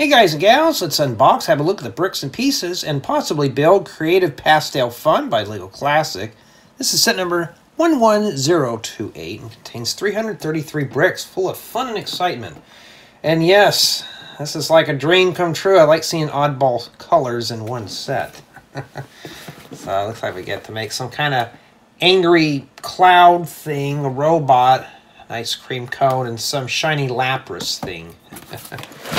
Hey guys and gals, let's unbox, have a look at the bricks and pieces, and possibly build Creative Pastel Fun by Lego Classic. This is set number 11028 and contains 333 bricks full of fun and excitement. And yes, this is like a dream come true. I like seeing oddball colors in one set. so it looks like we get to make some kind of angry cloud thing, a robot, an ice cream cone, and some shiny Lapras thing.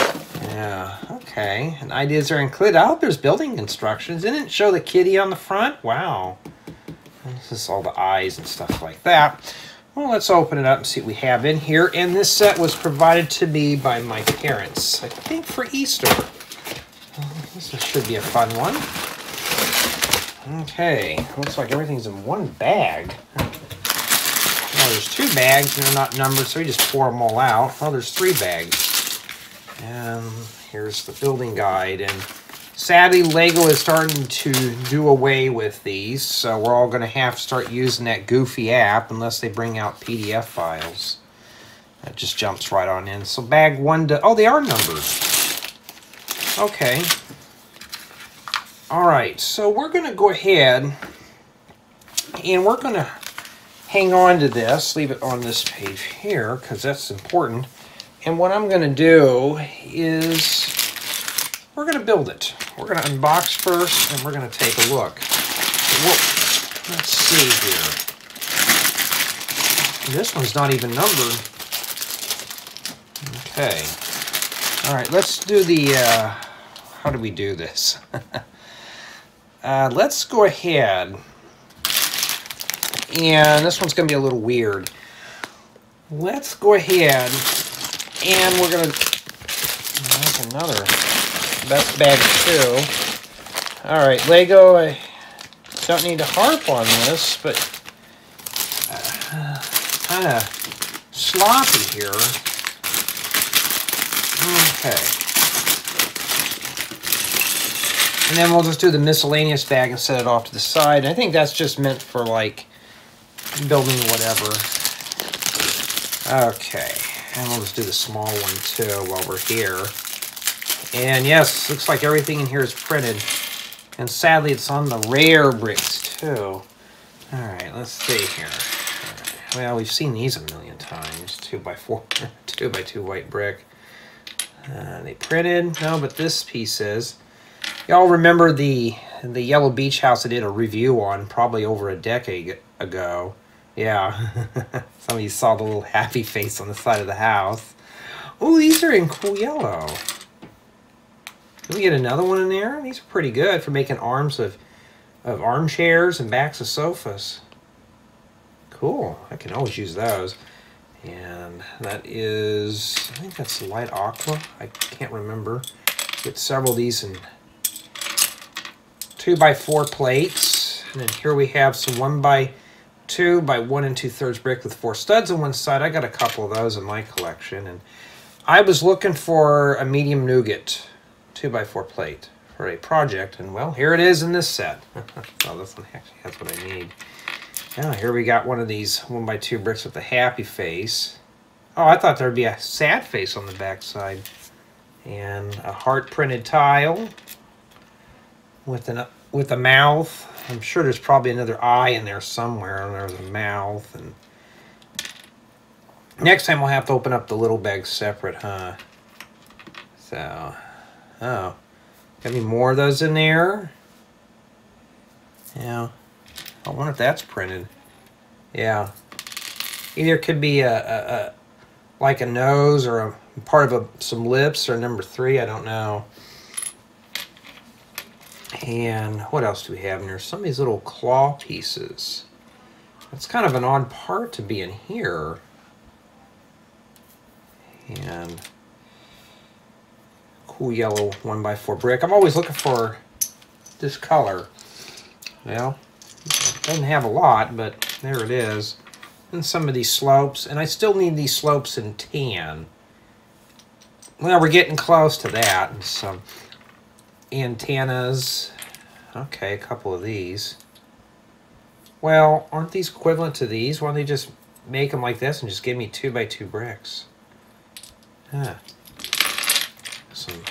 yeah, okay. And ideas are included. I hope there's building instructions. Didn't it show the kitty on the front? Wow. This is all the eyes and stuff like that. Well, let's open it up and see what we have in here. And this set was provided to me by my parents, I think for Easter. This should be a fun one. Okay, looks like everything's in one bag. Oh, there's two bags and they're not numbered, so we just pour them all out. Oh, there's three bags. And here's the building guide. And sadly, Lego is starting to do away with these, so we're all going to have to start using that goofy app unless they bring out PDF files. That just jumps right on in. So bag one to... Oh, they are numbered. Okay. All right, so we're going to go ahead and we're going to hang on to this, leave it on this page here because that's important. And what I'm going to do is we're going to build it. We're going to unbox first and we're going to take a look. Whoa, let's see here. This one's not even numbered. Okay. All right, let's do the, uh, how do we do this? Uh, let's go ahead. And this one's going to be a little weird. Let's go ahead and we're going to... That's another best bag two. Alright, Lego, I don't need to harp on this, but uh, kind of sloppy here. Okay. And then we'll just do the miscellaneous bag and set it off to the side. I think that's just meant for like building whatever. Okay, and we'll just do the small one too while we're here. And yes, looks like everything in here is printed. And sadly, it's on the rare bricks too. Alright, let's see here. Right. Well, we've seen these a million times. Two by four, two by two white brick. Uh, they printed. No, but this piece is. Y'all remember the the Yellow Beach house I did a review on probably over a decade ago. Yeah. Some of you saw the little happy face on the side of the house. Oh, these are in cool yellow. Can we get another one in there? These are pretty good for making arms of, of armchairs and backs of sofas. Cool. I can always use those. And that is, I think that's light aqua. I can't remember. Get several of these in two by four plates. And then here we have some one by two by one and two thirds brick with four studs on one side. I got a couple of those in my collection. And I was looking for a medium nougat two by four plate for a project. And well, here it is in this set. well, this one actually has what I need. Now here we got one of these one by two bricks with a happy face. Oh, I thought there'd be a sad face on the back side. And a heart printed tile with an with a mouth. I'm sure there's probably another eye in there somewhere. And there's a mouth. And next time we'll have to open up the little bag separate, huh? So, oh, got any more of those in there? Yeah, I wonder if that's printed. Yeah, either could be a, a, a like a nose or a part of a, some lips or number three. I don't know. And what else do we have in here? Some of these little claw pieces. That's kind of an odd part to be in here. And cool yellow 1 by 4 brick. I'm always looking for this color. Well, doesn't have a lot, but there it is. And some of these slopes. And I still need these slopes in tan. Well, we're getting close to that. Some antennas. Okay, a couple of these. Well, aren't these equivalent to these? Why don't they just make them like this and just give me two by two bricks? Huh. Some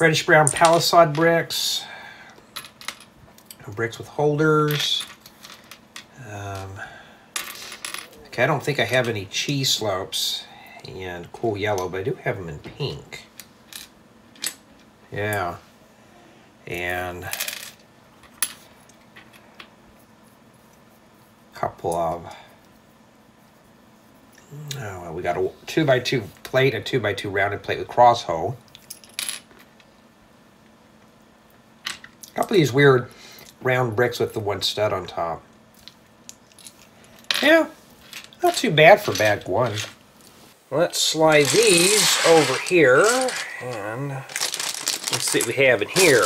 reddish brown palisade bricks, bricks with holders. Um, okay, I don't think I have any cheese slopes and cool yellow, but I do have them in pink. Yeah. And a couple of oh, well, we got a two by two plate, a two by two rounded plate with cross hole. A couple of these weird round bricks with the one stud on top. Yeah, not too bad for bag one. Let's slide these over here and let's see what we have in here.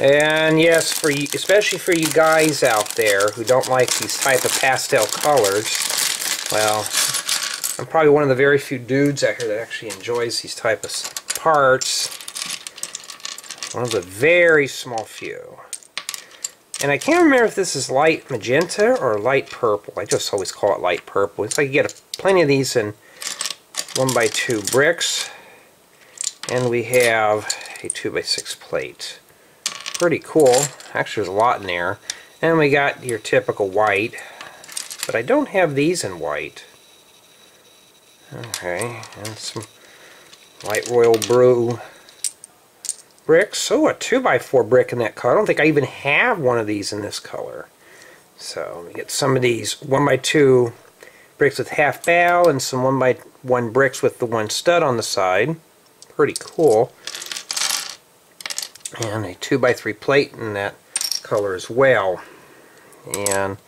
And yes, for you, especially for you guys out there who don't like these type of pastel colors, well, I'm probably one of the very few dudes out here that actually enjoys these type of parts. One of the very small few. And I can't remember if this is light magenta or light purple. I just always call it light purple. It's like you get a, plenty of these in 1x2 bricks. And we have a 2x6 plate. Pretty cool. Actually, there's a lot in there. And we got your typical white. But I don't have these in white. Okay, and some light royal blue bricks. Oh, a 2x4 brick in that color. I don't think I even have one of these in this color. So we get some of these 1x2 bricks with half bow and some 1x1 bricks with the one stud on the side. Pretty cool. And a 2x3 plate in that color as well. And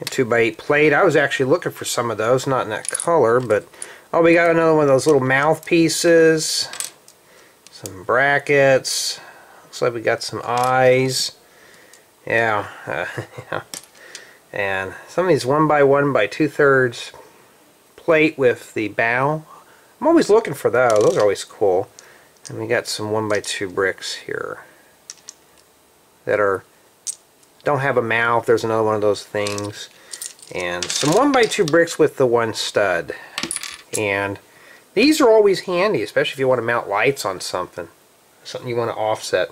a 2x8 plate. I was actually looking for some of those, not in that color, but oh, we got another one of those little mouthpieces some brackets looks like we got some eyes yeah, uh, yeah. and some of these one by one by two-thirds plate with the bow I'm always looking for those those are always cool and we got some one by two bricks here that are don't have a mouth there's another one of those things and some one by two bricks with the one stud and these are always handy, especially if you want to mount lights on something. Something you want to offset.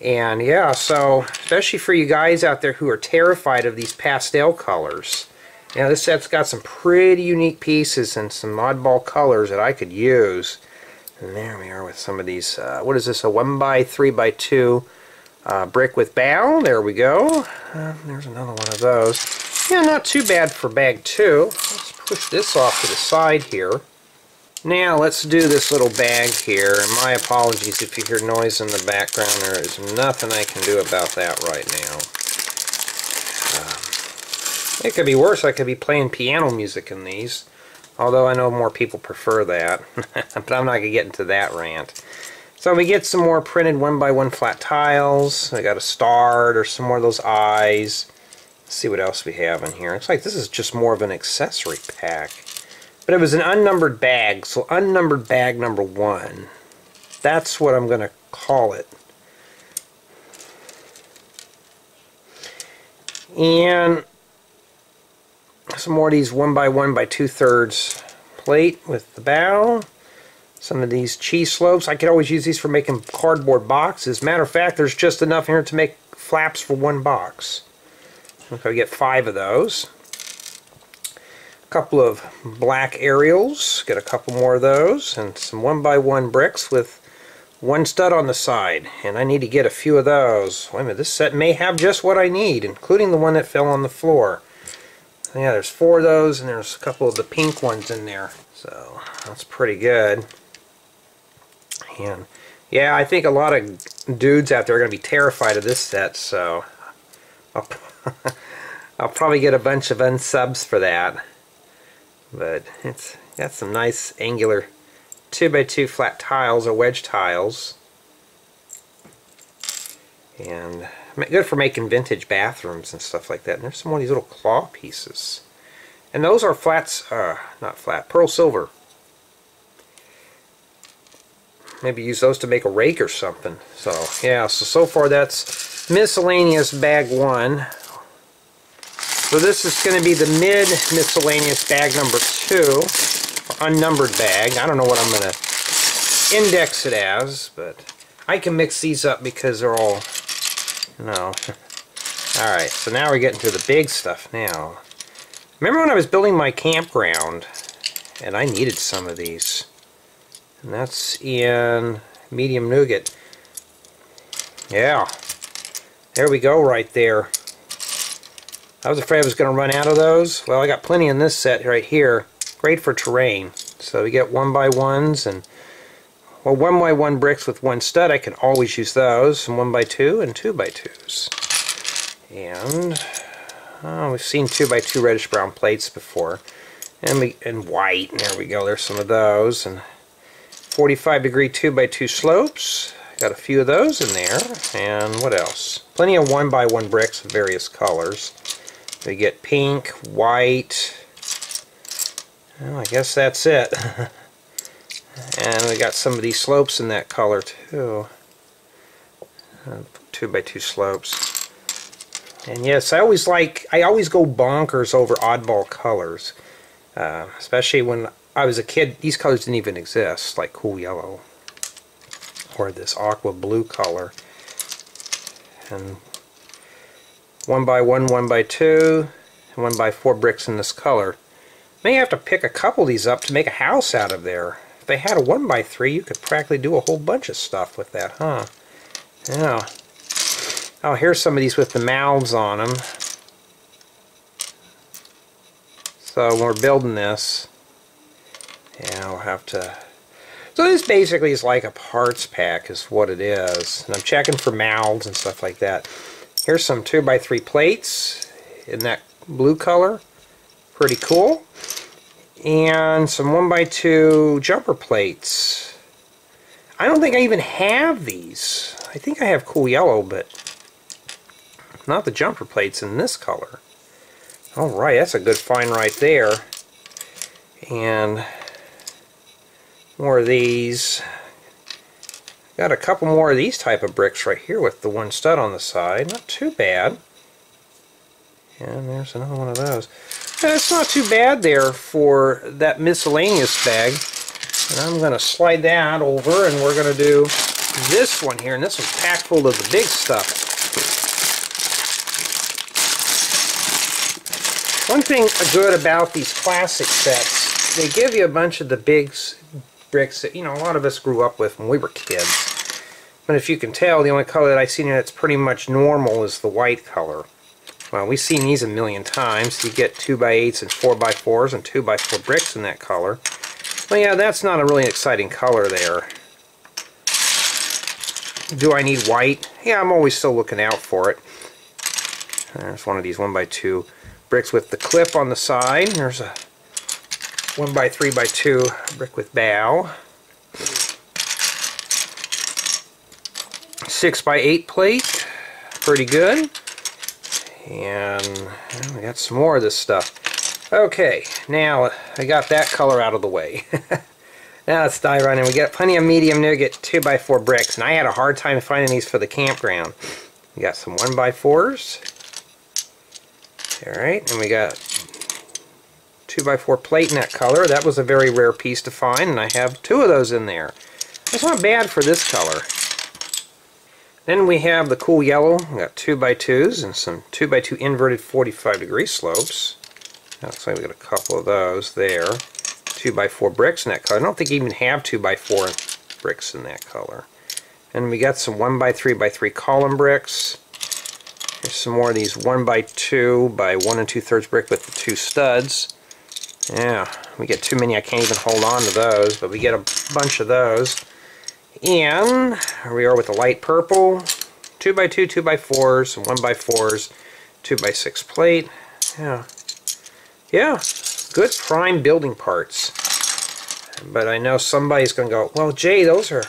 And yeah, so especially for you guys out there who are terrified of these pastel colors. Now this set's got some pretty unique pieces and some oddball colors that I could use. And there we are with some of these, uh, what is this, a 1 by 3 by 2 uh, brick with bow. There we go. Uh, there's another one of those. Yeah, not too bad for bag 2. Let's push this off to the side here. Now let's do this little bag here, my apologies if you hear noise in the background, there is nothing I can do about that right now. Um, it could be worse, I could be playing piano music in these, although I know more people prefer that, but I'm not going to get into that rant. So we get some more printed one by one flat tiles, I got a star, or some more of those eyes. Let's see what else we have in here. Looks like this is just more of an accessory pack. But it was an unnumbered bag, so unnumbered bag number one. That's what I'm going to call it. And some more of these one by one by two thirds plate with the bow. Some of these cheese slopes. I could always use these for making cardboard boxes. Matter of fact, there's just enough here to make flaps for one box. We get five of those A couple of black aerials, get a couple more of those, and some one by one bricks with one stud on the side. And I need to get a few of those. Wait a minute, this set may have just what I need, including the one that fell on the floor. Yeah, there's four of those, and there's a couple of the pink ones in there. So, that's pretty good. And, yeah, I think a lot of dudes out there are going to be terrified of this set, so... I'll, I'll probably get a bunch of unsubs for that but it's got some nice angular 2x2 flat tiles or wedge tiles and good for making vintage bathrooms and stuff like that. And there's some more of these little claw pieces. And those are flats uh, not flat pearl silver. Maybe use those to make a rake or something. So yeah so so far that's miscellaneous bag one. So this is going to be the mid miscellaneous bag number two, unnumbered bag. I don't know what I'm going to index it as, but I can mix these up because they're all, no. Alright, so now we're getting to the big stuff now. Remember when I was building my campground, and I needed some of these. And that's in medium nougat. Yeah. There we go right there. I was afraid I was going to run out of those. Well, I got plenty in this set right here. Great for terrain. So we get one by ones and well, one by one bricks with one stud. I can always use those. And one by two and two by twos. And oh, we've seen two by two reddish brown plates before. And we and white. And there we go. There's some of those. And 45 degree two by two slopes. Got a few of those in there. And what else? Plenty of one by one bricks of various colors. We get pink, white. Well, I guess that's it. and we got some of these slopes in that color too. Uh, two by two slopes. And yes, I always like, I always go bonkers over oddball colors. Uh, especially when I was a kid, these colors didn't even exist, like cool yellow or this aqua blue color. And one by one, one by two, and one by four bricks in this color. May have to pick a couple of these up to make a house out of there. They had a one by three, you could practically do a whole bunch of stuff with that, huh? Yeah. Oh, here's some of these with the mouths on them. So when we're building this, yeah, we'll have to... So this basically is like a parts pack is what it is. And I'm checking for mouths and stuff like that. Here's some 2x3 plates in that blue color. Pretty cool. And some 1x2 jumper plates. I don't think I even have these. I think I have cool yellow, but not the jumper plates in this color. Alright, that's a good find right there. And more of these. Got a couple more of these type of bricks right here with the one stud on the side. Not too bad. And there's another one of those. Uh, that's not too bad there for that miscellaneous bag. And I'm going to slide that over and we're going to do this one here. And this one's packed full of the big stuff. One thing good about these classic sets, they give you a bunch of the big bricks that, you know, a lot of us grew up with when we were kids. But if you can tell, the only color that I've seen that's pretty much normal is the white color. Well, we've seen these a million times. You get 2x8s and 4x4s and 2x4 bricks in that color. Well, yeah, that's not a really exciting color there. Do I need white? Yeah, I'm always still looking out for it. There's one of these 1x2 bricks with the clip on the side. There's a 1 by 3 by 2 brick with bow. 6 by 8 plate. Pretty good. And we got some more of this stuff. Okay, now I got that color out of the way. now let's dive right in. We got plenty of medium nougat 2x4 bricks, and I had a hard time finding these for the campground. We got some 1x4s. Alright, and we got 2x4 plate in that color. That was a very rare piece to find, and I have two of those in there. That's not bad for this color. Then we have the cool yellow. We got 2x2s and some 2x2 inverted 45 degree slopes. Looks like we got a couple of those there. 2x4 bricks in that color. I don't think you even have 2x4 bricks in that color. And we got some 1x3 by 3 column bricks. Here's some more of these 1x2 by 1 and 2 thirds brick with the two studs. Yeah, we get too many, I can't even hold on to those, but we get a bunch of those. And here we are with the light purple, 2x2, 2x4s, 1x4s, 2x6 plate. Yeah, yeah, good prime building parts. But I know somebody's going to go, well, Jay, those are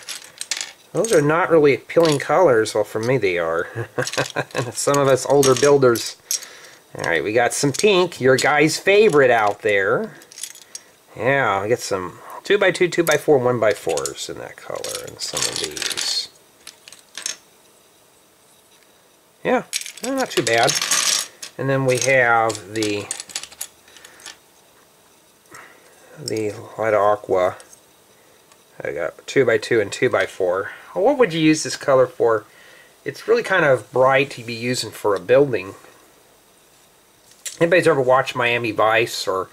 those are not really appealing colors. Well, for me they are. Some of us older builders Alright, we got some pink, your guy's favorite out there. Yeah, I get some 2x2, 2x4, 1x4s in that color and some of these. Yeah, not too bad. And then we have the the light aqua I got 2 by 2 and 2 by 4 well, What would you use this color for? It's really kind of bright to be using for a building. Anybody's ever watched Miami Vice or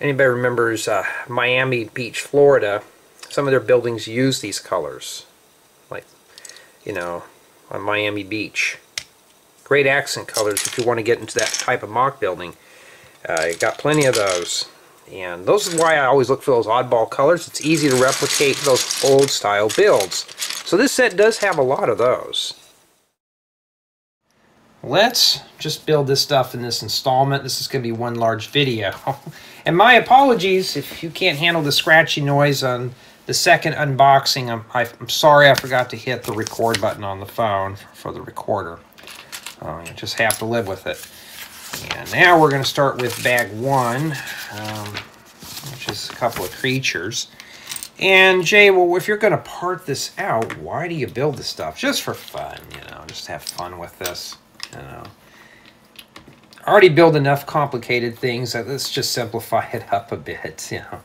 anybody remembers uh, Miami Beach, Florida, some of their buildings use these colors. Like, you know, on Miami Beach. Great accent colors if you want to get into that type of MOC building. Uh, got plenty of those. And those is why I always look for those oddball colors. It's easy to replicate those old style builds. So this set does have a lot of those. Let's just build this stuff in this installment. This is going to be one large video. and my apologies if you can't handle the scratchy noise on the second unboxing. I'm, I'm sorry I forgot to hit the record button on the phone for the recorder. Uh, just have to live with it. And now we're going to start with bag one, um, which is a couple of creatures. And Jay, well, if you're going to part this out, why do you build this stuff? Just for fun, you know, just have fun with this, you know. Already build enough complicated things, let's just simplify it up a bit, you know.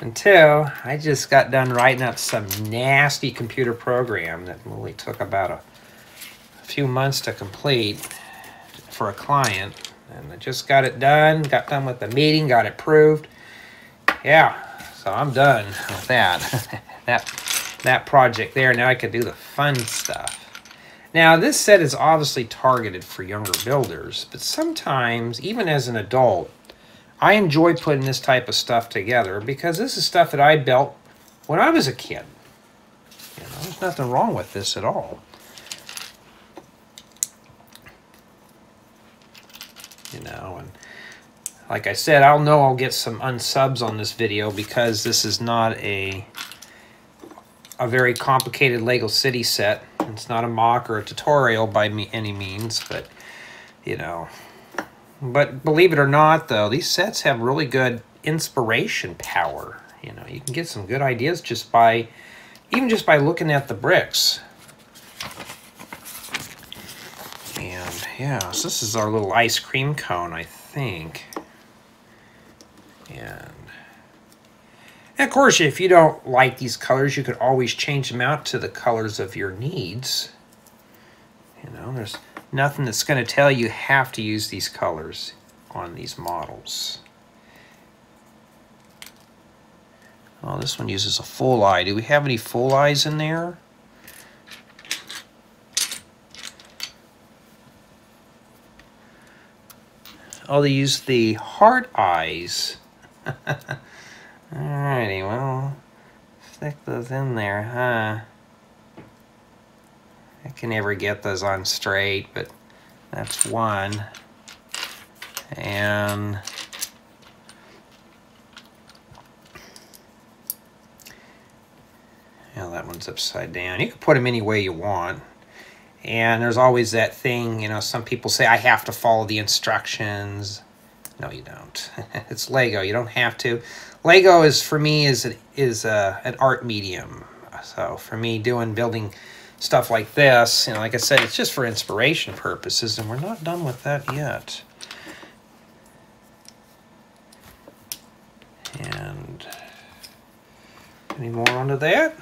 Until I just got done writing up some nasty computer program that really took about a, a few months to complete for a client and I just got it done, got done with the meeting, got it proved. Yeah, so I'm done with that. that, that project there. Now I can do the fun stuff. Now this set is obviously targeted for younger builders, but sometimes, even as an adult, I enjoy putting this type of stuff together because this is stuff that I built when I was a kid. You know, there's nothing wrong with this at all. you know, and like I said, I'll know I'll get some unsubs on this video because this is not a a very complicated Lego City set. It's not a MOC or a tutorial by me any means, but you know. But believe it or not, though, these sets have really good inspiration power. You know, you can get some good ideas just by, even just by looking at the bricks. And, yeah, so this is our little ice cream cone, I think. And, and of course, if you don't like these colors, you could always change them out to the colors of your needs. You know, there's nothing that's going to tell you have to use these colors on these models. Oh, this one uses a full eye. Do we have any full eyes in there? Oh, they use the heart eyes. Alrighty, well, stick those in there, huh? I can never get those on straight, but that's one. And yeah, that one's upside down. You can put them any way you want. And there's always that thing, you know, some people say, I have to follow the instructions. No, you don't. it's Lego. You don't have to. Lego is, for me, is, a, is a, an art medium. So for me, doing, building stuff like this, you know, like I said, it's just for inspiration purposes, and we're not done with that yet. And any more onto that?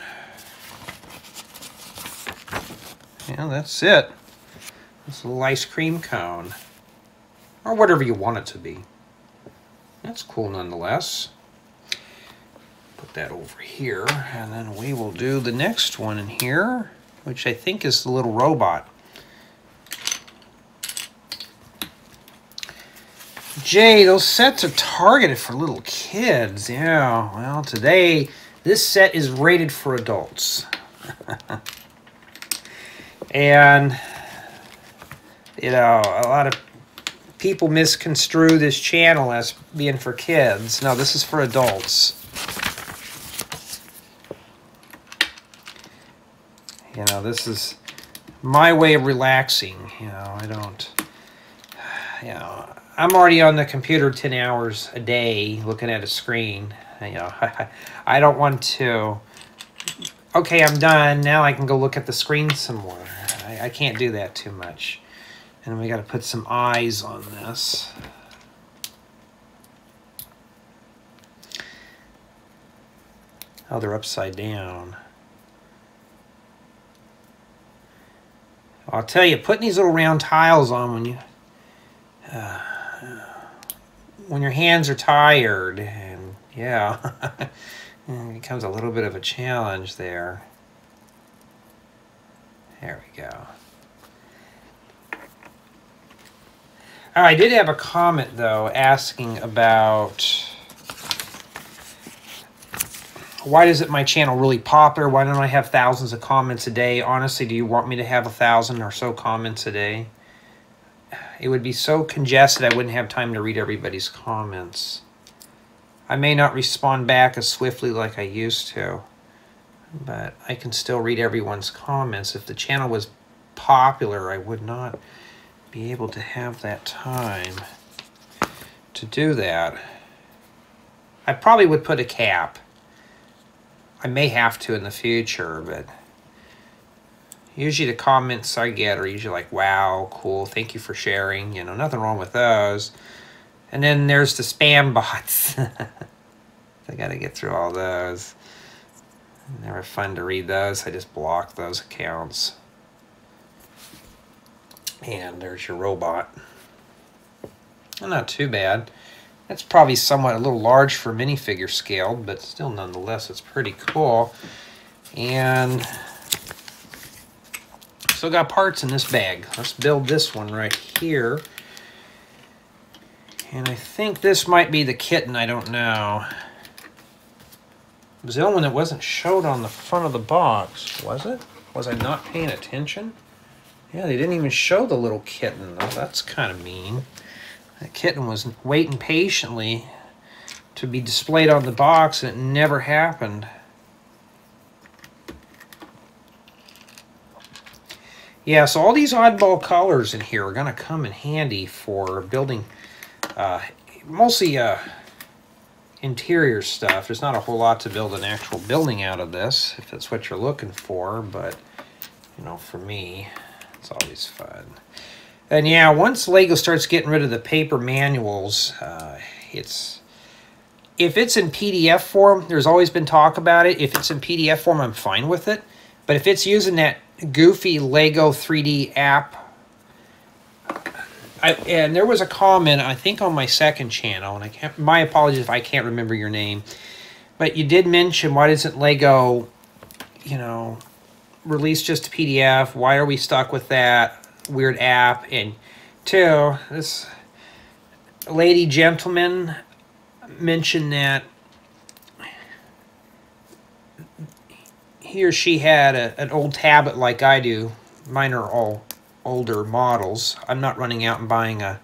Yeah, that's it. This little ice cream cone. Or whatever you want it to be. That's cool nonetheless. Put that over here, and then we will do the next one in here, which I think is the little robot. Jay, those sets are targeted for little kids. Yeah, well, today, this set is rated for adults. And, you know, a lot of people misconstrue this channel as being for kids. No, this is for adults. You know, this is my way of relaxing. You know, I don't, you know, I'm already on the computer 10 hours a day looking at a screen. You know, I don't want to, okay, I'm done. Now I can go look at the screen some more. I, I can't do that too much. And we got to put some eyes on this. Oh, they're upside down. I'll tell you, putting these little round tiles on when you uh, when your hands are tired, and yeah, it becomes a little bit of a challenge there. There we go. I did have a comment though asking about why it my channel really popular? Why don't I have thousands of comments a day? Honestly, do you want me to have a thousand or so comments a day? It would be so congested I wouldn't have time to read everybody's comments. I may not respond back as swiftly like I used to, but I can still read everyone's comments. If the channel was popular, I would not be able to have that time to do that. I probably would put a cap I may have to in the future, but usually the comments I get are usually like, wow, cool, thank you for sharing. You know, nothing wrong with those. And then there's the spam bots. I got to get through all those. Never fun to read those. I just block those accounts. And there's your robot. not too bad. That's probably somewhat a little large for minifigure scale, but still nonetheless, it's pretty cool. And still got parts in this bag. Let's build this one right here. And I think this might be the kitten, I don't know. It was the only one that wasn't showed on the front of the box, was it? Was I not paying attention? Yeah, they didn't even show the little kitten. Oh, that's kind of mean. The kitten was waiting patiently to be displayed on the box and it never happened. Yeah, so all these oddball colors in here are going to come in handy for building uh, mostly uh, interior stuff. There's not a whole lot to build an actual building out of this, if that's what you're looking for, but, you know, for me, it's always fun. And yeah, once Lego starts getting rid of the paper manuals, uh, it's if it's in PDF form, there's always been talk about it. If it's in PDF form, I'm fine with it. But if it's using that goofy Lego 3D app, I, and there was a comment, I think on my second channel, and I can't, my apologies if I can't remember your name, but you did mention why doesn't Lego, you know, release just a PDF? Why are we stuck with that? Weird app. And two, this lady gentleman mentioned that he or she had a, an old tablet like I do. Mine are all older models. I'm not running out and buying a,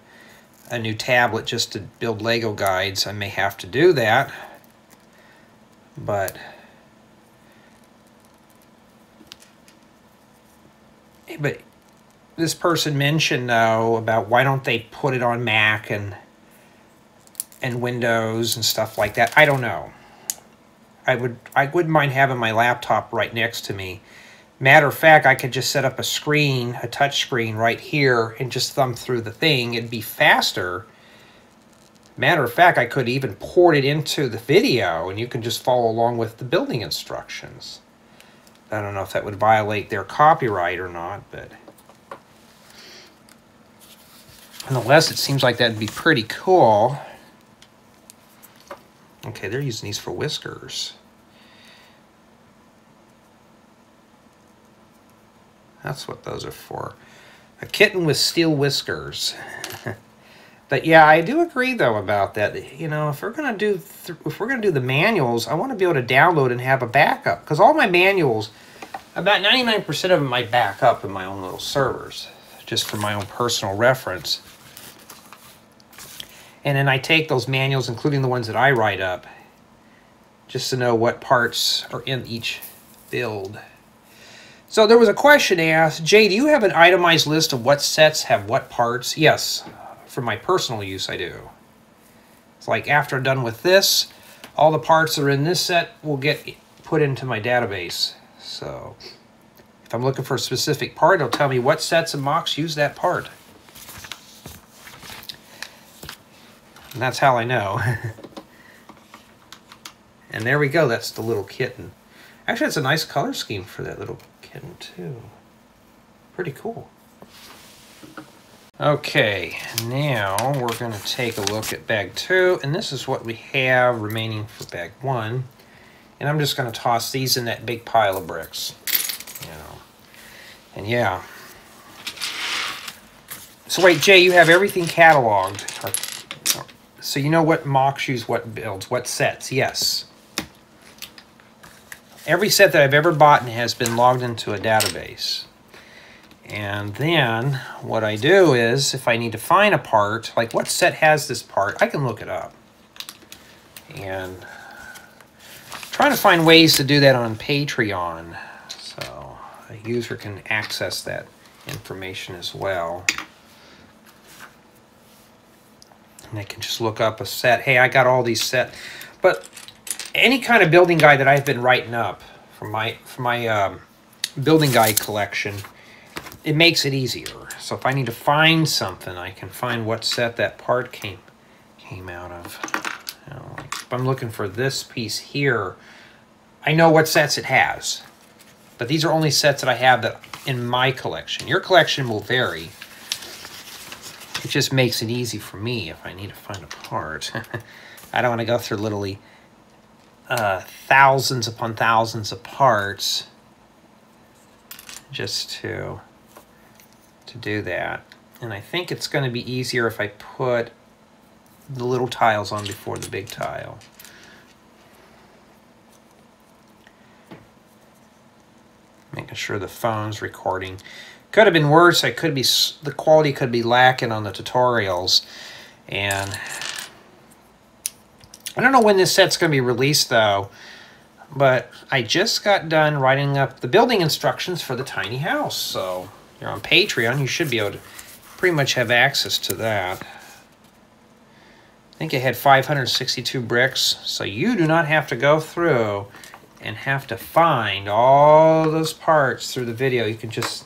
a new tablet just to build Lego guides. I may have to do that. But... But this person mentioned though about why don't they put it on Mac and and Windows and stuff like that. I don't know. I would I wouldn't mind having my laptop right next to me. Matter of fact, I could just set up a screen, a touch screen right here and just thumb through the thing. It'd be faster. Matter of fact, I could even port it into the video and you can just follow along with the building instructions. I don't know if that would violate their copyright or not, but... Nonetheless, it seems like that'd be pretty cool. Okay, they're using these for whiskers. That's what those are for. A kitten with steel whiskers. but yeah, I do agree though about that. You know, if we're gonna do if we're gonna do the manuals, I want to be able to download and have a backup because all my manuals, about 99% of them, I back up in my own little servers, just for my own personal reference. And then I take those manuals, including the ones that I write up, just to know what parts are in each build. So there was a question asked, Jay, do you have an itemized list of what sets have what parts? Yes, for my personal use I do. It's like after I'm done with this, all the parts that are in this set will get put into my database. So if I'm looking for a specific part, it'll tell me what sets and MOCs use that part. And that's how I know. And there we go. That's the little kitten. Actually, it's a nice color scheme for that little kitten, too. Pretty cool. Okay, now we're going to take a look at bag two, and this is what we have remaining for bag one. And I'm just going to toss these in that big pile of bricks. You know, and yeah. So wait, Jay, you have everything cataloged. So you know what MOCs use, what builds, what sets, yes. Every set that I've ever bought has been logged into a database. And then what I do is, if I need to find a part, like what set has this part, I can look it up. And trying to find ways to do that on Patreon. So a user can access that information as well. And they can just look up a set. Hey, I got all these set. But any kind of building guide that I've been writing up for my, for my um, building guide collection, it makes it easier. So if I need to find something, I can find what set that part came came out of. If I'm looking for this piece here, I know what sets it has. But these are only sets that I have that in my collection. Your collection will vary. It just makes it easy for me if I need to find a part. I don't want to go through literally uh, thousands upon thousands of parts just to to do that. And I think it's going to be easier if I put the little tiles on before the big tile. Making sure the phone's recording. Could have been worse. I could be the quality could be lacking on the tutorials, and I don't know when this set's going to be released though. But I just got done writing up the building instructions for the tiny house, so you're on Patreon, you should be able to pretty much have access to that. I think it had 562 bricks, so you do not have to go through and have to find all those parts through the video. You can just,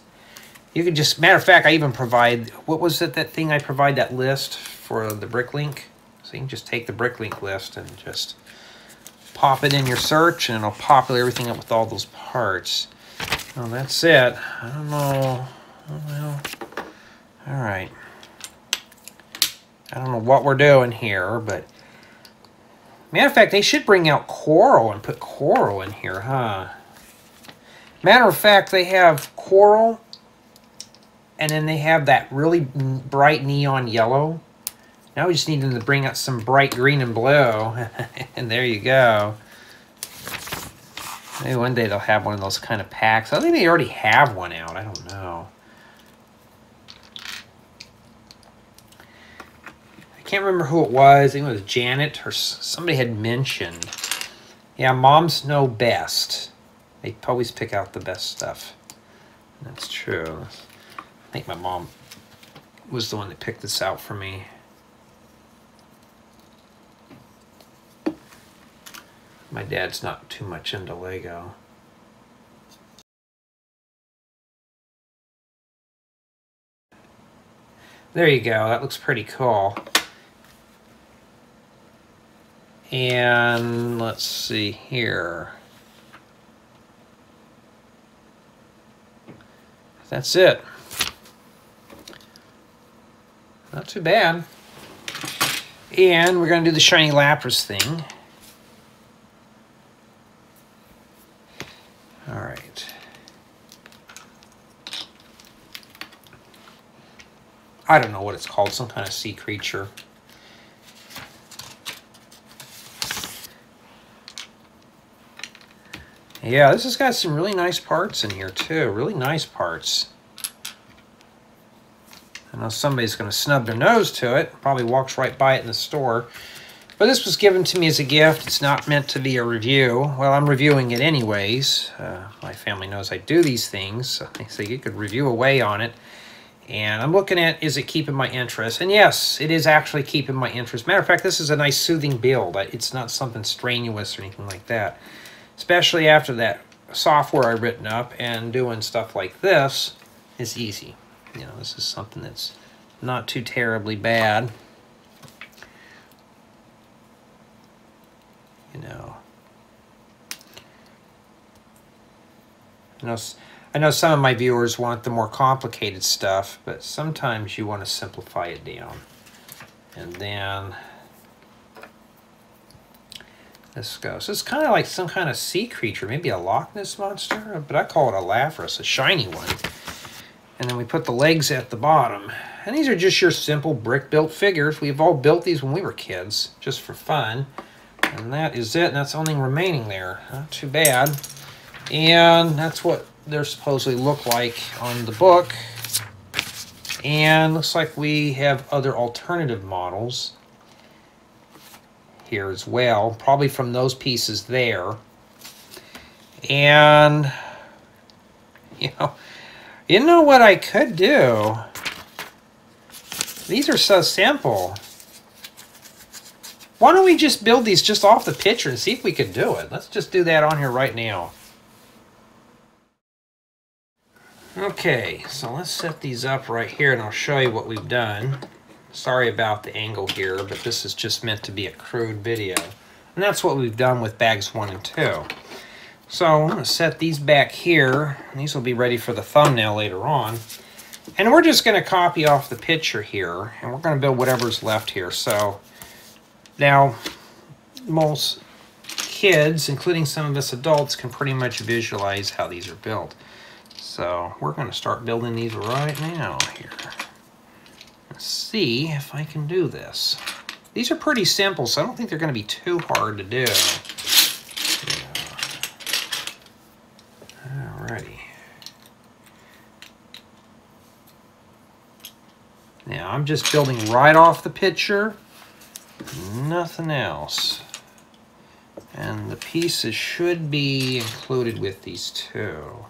you can just, matter of fact, I even provide, what was it, that thing I provide, that list for the Bricklink? So you can just take the Bricklink list and just pop it in your search and it'll populate everything up with all those parts. Well, that's it. I don't know well, all right. I don't know what we're doing here, but matter of fact, they should bring out coral and put coral in here, huh? Matter of fact, they have coral, and then they have that really bright neon yellow. Now we just need them to bring out some bright green and blue, and there you go. Maybe one day they'll have one of those kind of packs. I think they already have one out. I don't know. I can't remember who it was. I think it was Janet or somebody had mentioned. Yeah, moms know best. They always pick out the best stuff. That's true. I think my mom was the one that picked this out for me. My dad's not too much into Lego. There you go. That looks pretty cool. And let's see here. That's it. Not too bad. And we're going to do the shiny Lapras thing. All right. I don't know what it's called, some kind of sea creature. Yeah, this has got some really nice parts in here too. Really nice parts. Know somebody's going to snub their nose to it. Probably walks right by it in the store. But this was given to me as a gift. It's not meant to be a review. Well, I'm reviewing it anyways. Uh, my family knows I do these things. So they you could review away on it. And I'm looking at, is it keeping my interest? And yes, it is actually keeping my interest. Matter of fact, this is a nice soothing build. It's not something strenuous or anything like that especially after that software I've written up and doing stuff like this is easy you know, this is something that's not too terribly bad. You know, I know, I know some of my viewers want the more complicated stuff, but sometimes you want to simplify it down. And then this goes. So it's kind of like some kind of sea creature, maybe a Loch Ness monster, but I call it a Lapras, a shiny one. And then we put the legs at the bottom. And these are just your simple brick-built figures. We've all built these when we were kids, just for fun. And that is it, and that's the only remaining there. Not too bad. And that's what they're supposedly look like on the book. And looks like we have other alternative models here as well, probably from those pieces there. And, you know, you know what I could do? These are so simple. Why don't we just build these just off the picture and see if we could do it? Let's just do that on here right now. Okay, so let's set these up right here and I'll show you what we've done. Sorry about the angle here, but this is just meant to be a crude video. And that's what we've done with bags one and two. So I'm going to set these back here. These will be ready for the thumbnail later on. And we're just going to copy off the picture here, and we're going to build whatever's left here. So now, most kids, including some of us adults, can pretty much visualize how these are built. So we're going to start building these right now here. Let's see if I can do this. These are pretty simple, so I don't think they're going to be too hard to do. Alrighty. Now I'm just building right off the picture, nothing else. And the pieces should be included with these two.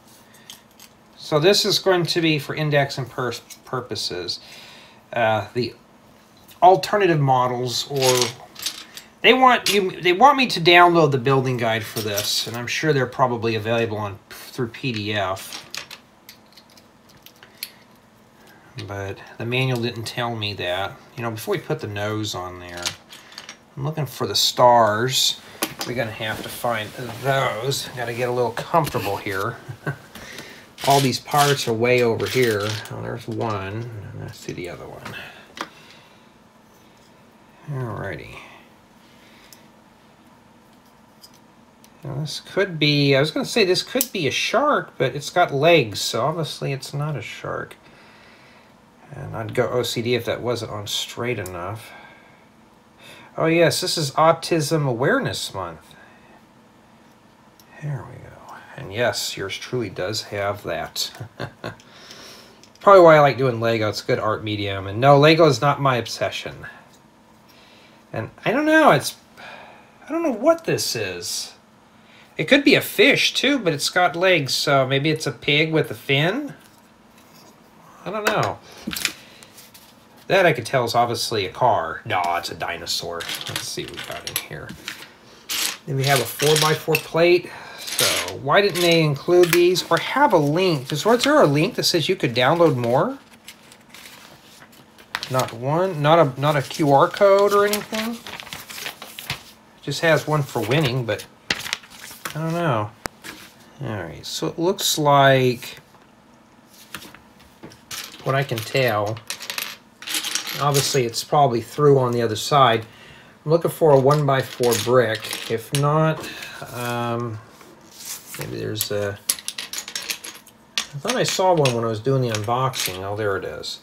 So this is going to be for index and pur purposes. Uh, the alternative models or they want you they want me to download the building guide for this and I'm sure they're probably available on through PDF but the manual didn't tell me that you know before we put the nose on there I'm looking for the stars we're gonna have to find those gotta get a little comfortable here all these parts are way over here. Oh, there's one. Let's see the other one. Alrighty. Now this could be, I was to say this could be a shark, but it's got legs, so obviously it's not a shark. And I'd go OCD if that wasn't on straight enough. Oh yes, this is Autism Awareness Month. There we go. And yes, yours truly does have that. Probably why I like doing Lego. It's a good art medium. And no, Lego is not my obsession. And I don't know, it's... I don't know what this is. It could be a fish, too, but it's got legs, so maybe it's a pig with a fin? I don't know. That I could tell is obviously a car. No, it's a dinosaur. Let's see what we got in here. Then we have a 4x4 plate. So why didn't they include these or have a link? Is there a link that says you could download more? Not one, not a not a QR code or anything. Just has one for winning, but I don't know. All right, so it looks like what I can tell. Obviously, it's probably through on the other side. I'm looking for a one by four brick. If not, um, Maybe there's a... I thought I saw one when I was doing the unboxing. Oh, there it is.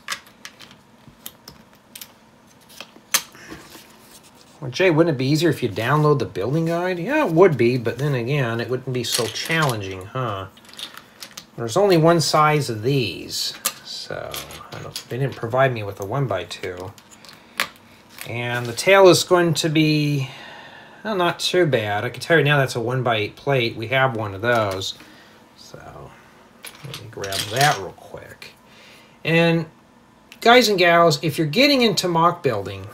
Well, Jay, wouldn't it be easier if you download the building guide? Yeah, it would be, but then again, it wouldn't be so challenging, huh? There's only one size of these, so they didn't provide me with a 1x2. And the tail is going to be well, not too bad. I can tell you now that's a 1 by 8 plate. We have one of those. So, let me grab that real quick. And guys and gals, if you're getting into MOC building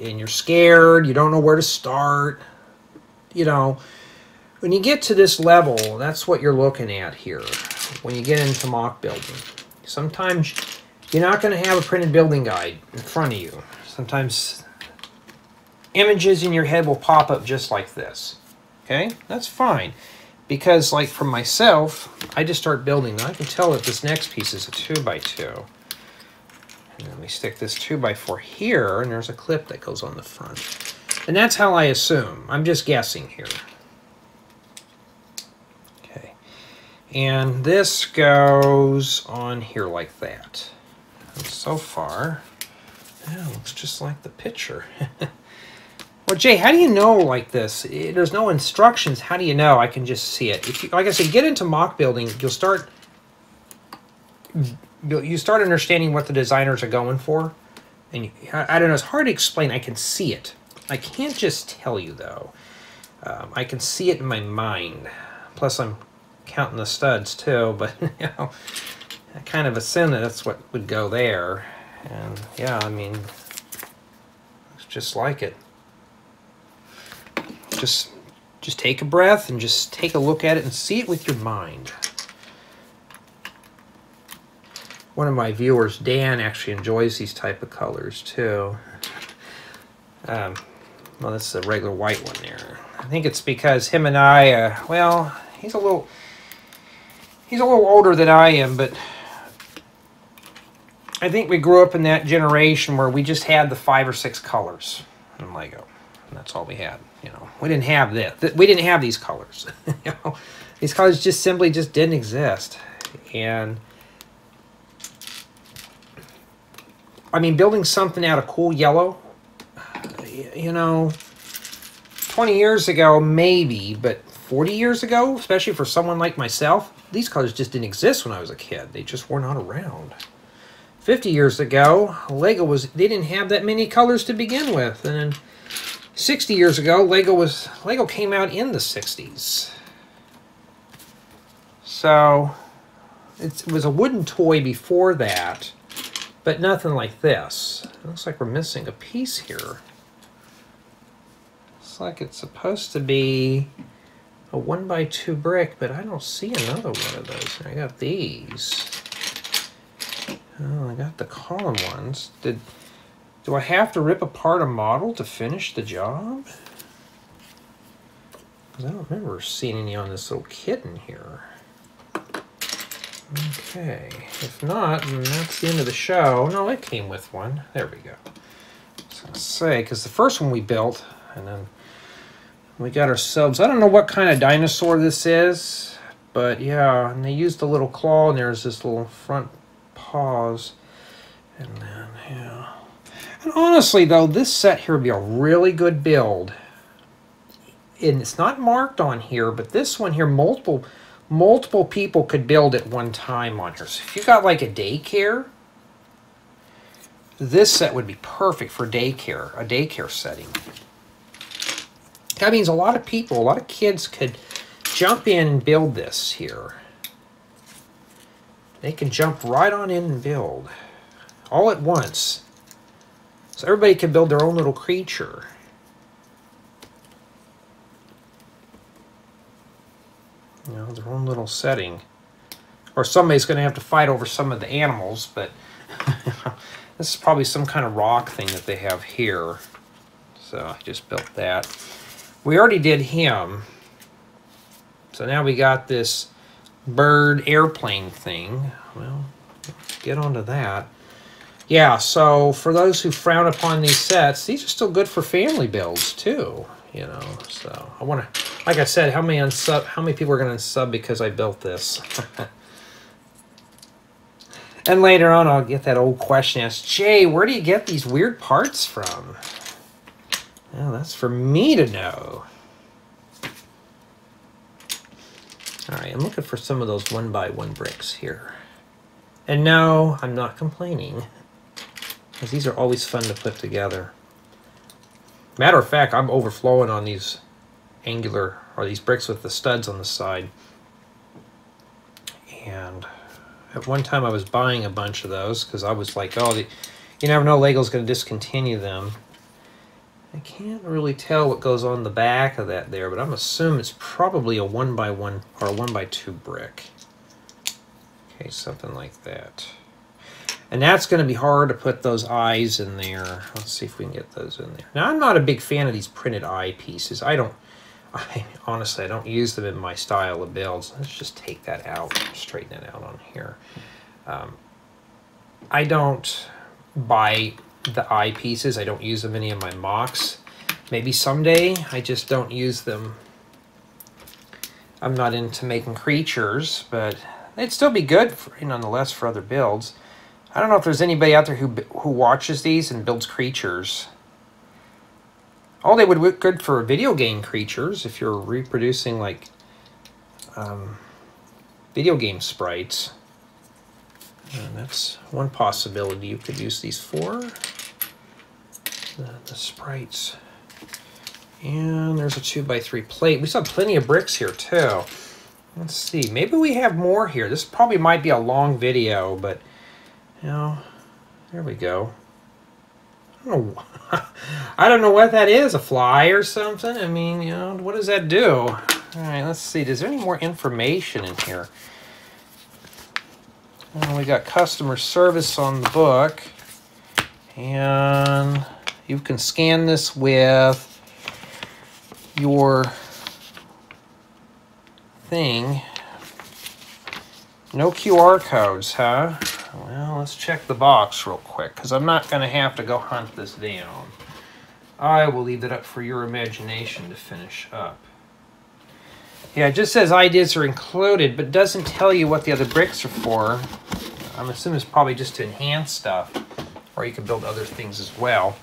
and you're scared, you don't know where to start, you know, when you get to this level, that's what you're looking at here when you get into MOC building. Sometimes you're not going to have a printed building guide in front of you. Sometimes images in your head will pop up just like this. Okay, that's fine. Because like for myself, I just start building. I can tell that this next piece is a two by two. And then we stick this two by four here, and there's a clip that goes on the front. And that's how I assume. I'm just guessing here. Okay. And this goes on here like that. And so far, yeah, looks just like the picture. well, Jay, how do you know like this? There's no instructions. How do you know? I can just see it. If you, like I said, get into MOC building, you'll start you start understanding what the designers are going for. And you, I, I, don't know, it's hard to explain. I can see it. I can't just tell you, though. Um, I can see it in my mind. Plus, I'm counting the studs, too. But, you know, I kind of assume that that's what would go there. And, yeah, I mean, it's just like it. Just, just take a breath and just take a look at it and see it with your mind one of my viewers, Dan, actually enjoys these type of colors too. Um, well, that's the regular white one there. I think it's because him and I, uh, well, he's a little, he's a little older than I am, but I think we grew up in that generation where we just had the five or six colors in Lego. And that's all we had, you know. We didn't have this. We didn't have these colors. you know, these colors just simply just didn't exist. And I mean, building something out of cool yellow, you know, 20 years ago, maybe, but 40 years ago, especially for someone like myself, these colors just didn't exist when I was a kid. They just were not around. 50 years ago, Lego was, they didn't have that many colors to begin with. And then, 60 years ago, Lego was, Lego came out in the 60s. So, it was a wooden toy before that but nothing like this. It looks like we're missing a piece here. Looks like it's supposed to be a one by two brick, but I don't see another one of those. I got these. Oh, I got the column ones. Did do I have to rip apart a model to finish the job? Because I don't remember seeing any on this little kitten here. Okay, if not, then that's the end of the show. No, it came with one. There we go. I say, because the first one we built, and then we got ourselves, I don't know what kind of dinosaur this is, but yeah, and they used a little claw, and there's this little front paws. And then, yeah. And honestly, though, this set here would be a really good build. And it's not marked on here, but this one here, multiple multiple people could build at one time on here. So if you got like a daycare, this set would be perfect for daycare, a daycare setting. That means a lot of people, a lot of kids could jump in and build this here. They can jump right on in and build all at once. So everybody can build their own little creature. you know, their own little setting. Or somebody's going to have to fight over some of the animals, but this is probably some kind of rock thing that they have here. So I just built that. We already did him. So now we got this bird airplane thing. Well, get onto that. Yeah, so for those who frown upon these sets, these are still good for family builds too you know. So I want to, like I said, how many unsub, how many people are going to sub because I built this? and later on, I'll get that old question asked, Jay, where do you get these weird parts from? Well, that's for me to know. All right, I'm looking for some of those one by one bricks here. And no, I'm not complaining, because these are always fun to put together. Matter of fact, I'm overflowing on these angular, or these bricks with the studs on the side. And at one time I was buying a bunch of those because I was like, oh, the, you never know Lego's going to discontinue them. I can't really tell what goes on the back of that there, but I'm assuming it's probably a one by one or a one by two brick. Okay, something like that. And that's going to be hard to put those eyes in there. Let's see if we can get those in there. Now, I'm not a big fan of these printed eye pieces. I don't I honestly I don't use them in my style of builds. Let's just take that out, straighten it out on here. Um, I don't buy the eye pieces. I don't use them any of my MOCs. Maybe someday. I just don't use them. I'm not into making creatures, but they'd still be good, for, nonetheless, for other builds. I don't know if there's anybody out there who who watches these and builds creatures. Oh, they would work good for video game creatures if you're reproducing like um, video game sprites. And that's one possibility you could use these for. The, the sprites. And there's a 2 by 3 plate. We saw plenty of bricks here too. Let's see. Maybe we have more here. This probably might be a long video, but, you know, there we go. I don't know, I don't know what that is. A fly or something? I mean, you know, what does that do? All right, let's see. Is there any more information in here? And we got customer service on the book. And you can scan this with your thing. No QR codes, huh? Well, let's check the box real quick, because I'm not going to have to go hunt this down. I will leave that up for your imagination to finish up. Yeah, it just says ideas are included, but doesn't tell you what the other bricks are for. I'm assuming it's probably just to enhance stuff, or you can build other things as well.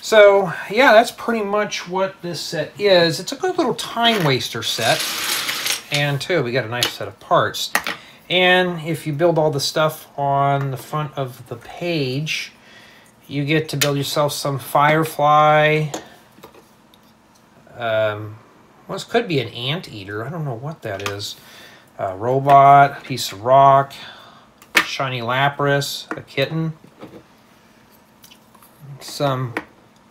So, yeah, that's pretty much what this set is. It's a good little time waster set. And, too, we got a nice set of parts. And if you build all the stuff on the front of the page, you get to build yourself some Firefly, um, well, this could be an anteater. I don't know what that is. A robot, a piece of rock, shiny Lapras, a kitten, some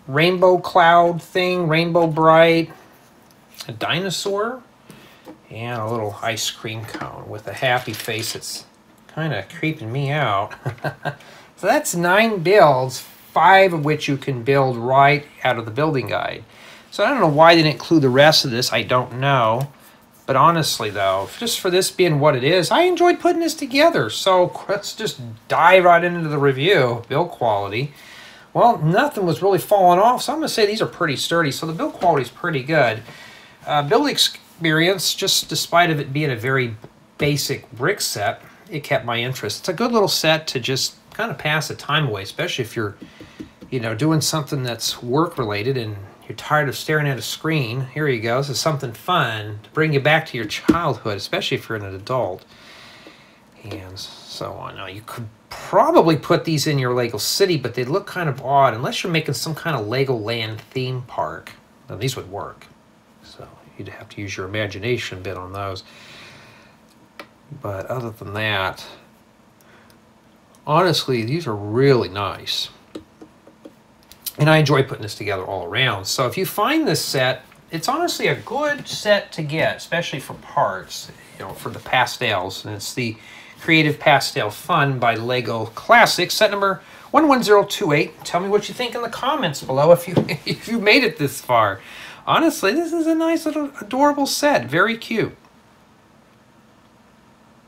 rainbow cloud thing, Rainbow Brite, a dinosaur, and a little ice cream cone with a happy face that's kind of creeping me out. so that's nine builds, five of which you can build right out of the building guide. So I don't know why they didn't include the rest of this. I don't know. But honestly, though, just for this being what it is, I enjoyed putting this together. So let's just dive right into the review. Build quality. Well, nothing was really falling off, so I'm going to say these are pretty sturdy. So the build quality is pretty good. Uh, build experience, just despite of it being a very basic brick set, it kept my interest. It's a good little set to just kind of pass the time away, especially if you're, you know, doing something that's work-related and you're tired of staring at a screen, here you go. This is something fun to bring you back to your childhood, especially if you're an adult. And so on. Now, you could probably put these in your Lego City, but they look kind of odd unless you're making some kind of Legoland theme park. Now, these would work. So you'd have to use your imagination a bit on those. But other than that, honestly, these are really nice and I enjoy putting this together all around. So if you find this set, it's honestly a good set to get, especially for parts, you know, for the pastels. And it's the Creative Pastel Fun by Lego Classics, set number 11028. Tell me what you think in the comments below if you if you made it this far. Honestly, this is a nice little adorable set. Very cute.